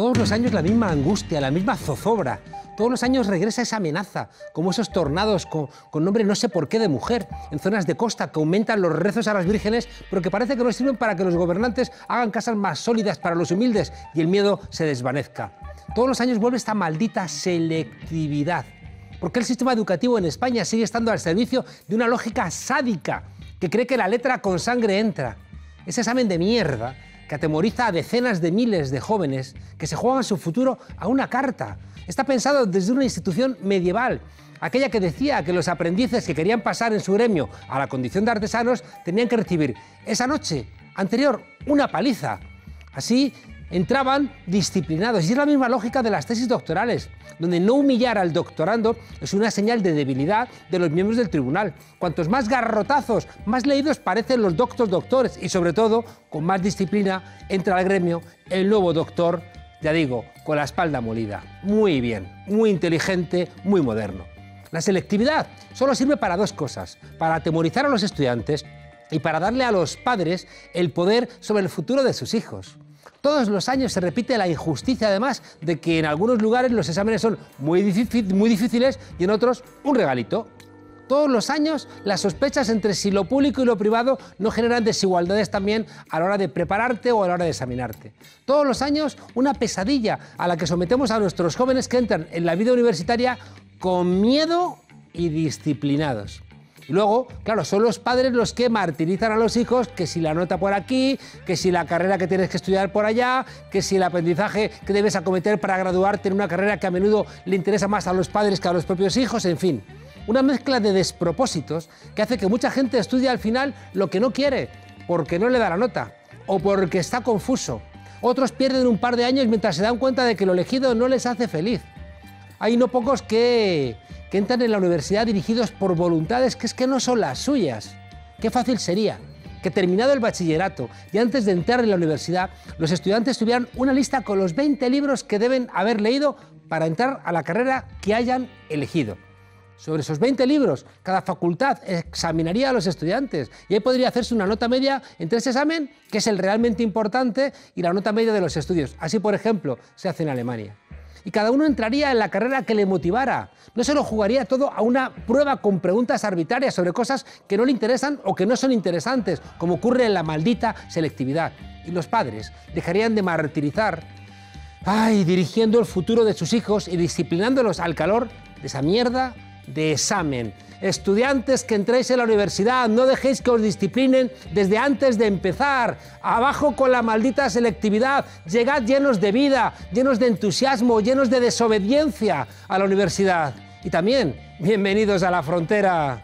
Todos los años la misma angustia, la misma zozobra. Todos los años regresa esa amenaza, como esos tornados con, nombre no sé por qué de mujer, en zonas de costa que aumentan los rezos a las vírgenes, pero que parece que no sirven para que los gobernantes hagan casas más sólidas para los humildes y el miedo se desvanezca. Todos los años vuelve esta maldita selectividad. ¿Por qué el sistema educativo en España sigue estando al servicio de una lógica sádica que cree que la letra con sangre entra? Ese examen de mierda que atemoriza a decenas de miles de jóvenes que se juegan su futuro a una carta. Está pensado desde una institución medieval, aquella que decía que los aprendices que querían pasar en su gremio a la condición de artesanos tenían que recibir esa noche anterior una paliza. Así entraban disciplinados. Y es la misma lógica de las tesis doctorales, donde no humillar al doctorando es una señal de debilidad de los miembros del tribunal. Cuantos más garrotazos, más leídos parecen los doctos doctores y sobre todo, con más disciplina, entra al gremio el nuevo doctor, ya digo, con la espalda molida. Muy bien, muy inteligente, muy moderno. La selectividad solo sirve para dos cosas, para atemorizar a los estudiantes y para darle a los padres el poder sobre el futuro de sus hijos. Todos los años se repite la injusticia, además, de que en algunos lugares los exámenes son muy, difíciles y en otros un regalito. Todos los años las sospechas entre si lo público y lo privado no generan desigualdades también a la hora de prepararte o a la hora de examinarte. Todos los años una pesadilla a la que sometemos a nuestros jóvenes que entran en la vida universitaria con miedo y disciplinados. Y luego, claro, son los padres los que martirizan a los hijos que si la nota por aquí, que si la carrera que tienes que estudiar por allá, que si el aprendizaje que debes acometer para graduarte en una carrera que a menudo le interesa más a los padres que a los propios hijos, en fin. Una mezcla de despropósitos que hace que mucha gente estudie al final lo que no quiere, porque no le da la nota o porque está confuso. Otros pierden un par de años mientras se dan cuenta de que lo elegido no les hace feliz. Hay no pocos que que entran en la universidad dirigidos por voluntades que es que no son las suyas. Qué fácil sería que terminado el bachillerato y antes de entrar en la universidad, los estudiantes tuvieran una lista con los 20 libros que deben haber leído para entrar a la carrera que hayan elegido. Sobre esos 20 libros, cada facultad examinaría a los estudiantes y ahí podría hacerse una nota media entre ese examen, que es el realmente importante, y la nota media de los estudios. Así, por ejemplo, se hace en Alemania y cada uno entraría en la carrera que le motivara. No se lo jugaría todo a una prueba con preguntas arbitrarias sobre cosas que no le interesan o que no son interesantes, como ocurre en la maldita selectividad. Y los padres dejarían de martirizar, ay, dirigiendo el futuro de sus hijos y disciplinándolos al calor de esa mierda de examen. Estudiantes que entréis en la universidad, no dejéis que os disciplinen desde antes de empezar. Abajo con la maldita selectividad. Llegad llenos de vida, llenos de entusiasmo, llenos de desobediencia a la universidad. Y también, bienvenidos a la frontera.